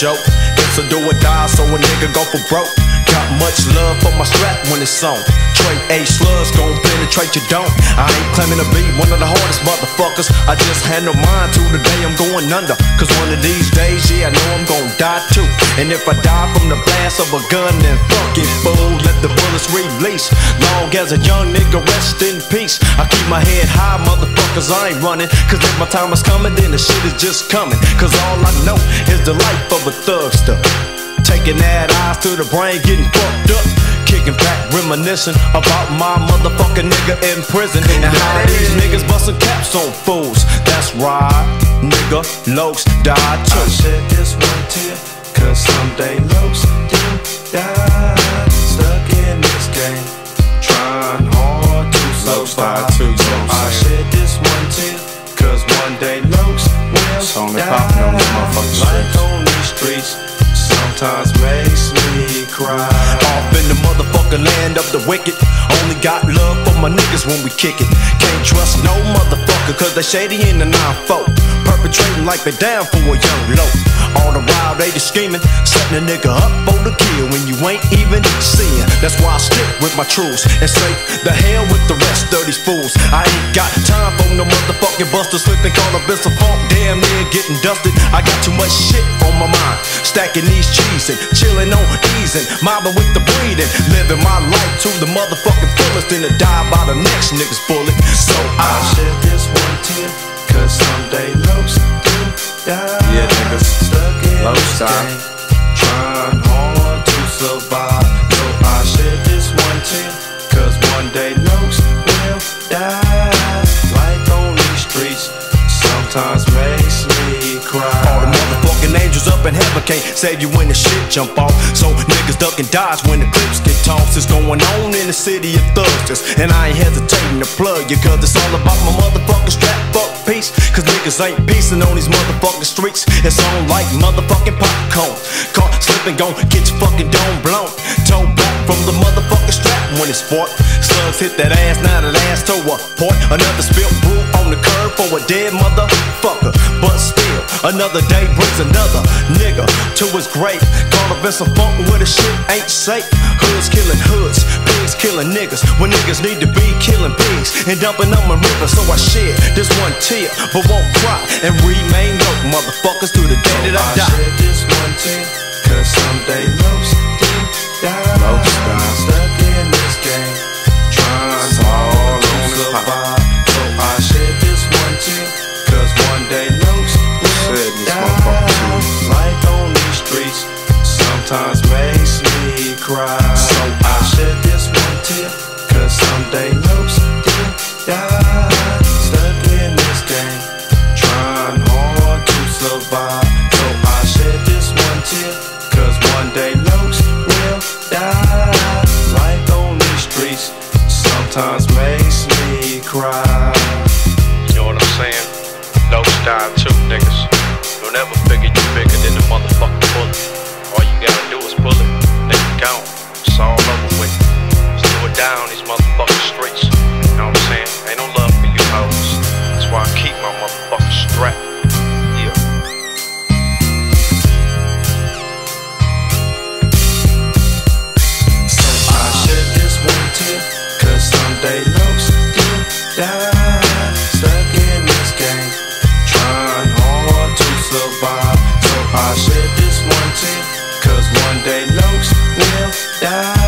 joke. It's a do or die, so a nigga go for broke. Got much love for my strap when it's on. Trade A slugs gon' penetrate your dome. I ain't claiming to be one of the hardest motherfuckers. I just handle mine to the day I'm going under. Cause one of these days, yeah, I know I'm gon' die too. And if I die from the blast of a gun, then fuck it, fool. Let the bullets release. Long as a young nigga rest in peace. I keep my head high, motherfuckers, I ain't running. Cause if my time is coming, then the shit is just coming. Cause all I know is the life of a thugster. Taking that eyes to the brain, getting fucked up. Kicking back, reminiscing about my motherfucking nigga in prison. And how these niggas busting caps on fools. That's right, nigga, Locs died I too. shed this one tear, cause someday Locs do die. Stuck in this game, trying hard to Locs survive. Popping on these motherfucking Life on these streets sometimes makes me cry. Off in the motherfucking land of the wicked. Only got love for my niggas when we kick it. Can't trust no motherfucker, cause they shady in the 9-4. Perpetrating like they down for a young low. All the while they just scheming, setting a nigga up for the kill when you ain't even seeing. That's why I stick with my truths and say the hell with the rest of these fools. I ain't got time for no motherfucking buster slipping, caught up in some funk, damn near getting dusted. I got too much shit on my mind, stacking these cheese and chilling on easing, mobbing with the breeding, living my life to the motherfucking fullest, then to die by the next nigga's bullet. So I I shed this one tear, cause someday Locs do die. Yeah, niggas. Stuck in Locs this game, trying hard to survive. So I shed this one tear, cause one day Locs will die. Life on these streets sometimes makes me cry. All the motherfucking angels up in heaven can't save you when the shit jump off. So niggas duck and dodge when the clips get tossed. It's going on in the city of thugs. And I ain't hesitating to plug you, cause it's all about my motherfucking strap fuck peace. Cause niggas ain't piecing on these motherfucking streets. It's on like motherfucking popcorn. Caught slipping, gon' get your fucking dome blown. Toe back from the motherfucking strap when it's sport. Slugs hit that ass, now that ass to a point. Another spilt brew on the curb for a dead motherfucker. But still, another day brings another nigga to his grave. In some funk where the shit ain't safe. Hoods killing hoods, pigs killing niggas. When niggas need to be killing pigs and dumping them in rivers. So I shed this one tear, but won't cry and remain low, motherfuckers, to the day that I I die. shed this one tear, someday Locs do die. Stuck in this game, trying hard to survive. So I shed this one tear, cause one day Locs will die. Life on these streets sometimes makes me cry. I shed this one tear, cause one day Locs will die.